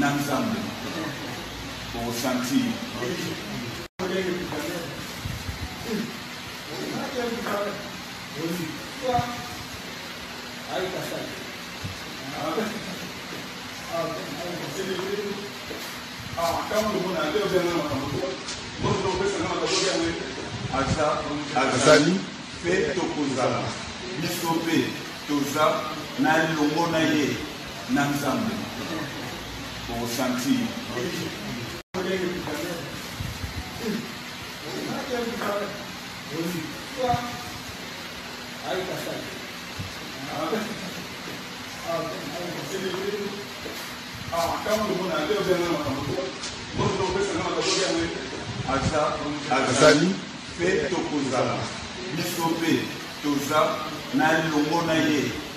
na nzambe okosantir azali mpe tokozala biso mpe toza na elongo na ye na nzambe okosentir azali mpe tokozala biso mpe toza na elongo na ye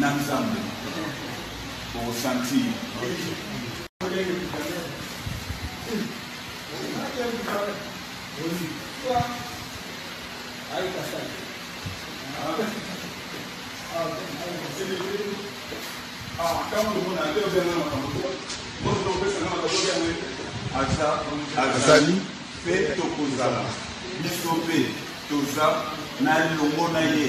na nzambe okosantir azali mpe tokozala biso mpe toza na elongo na ye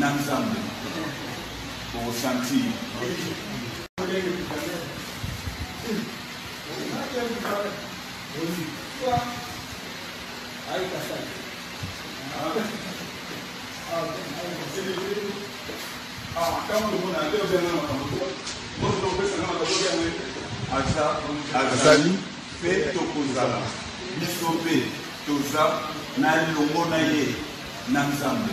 na nzambe okosantir azali mpe tokozala biso mpe Toza na elongo na ye na Nzambe.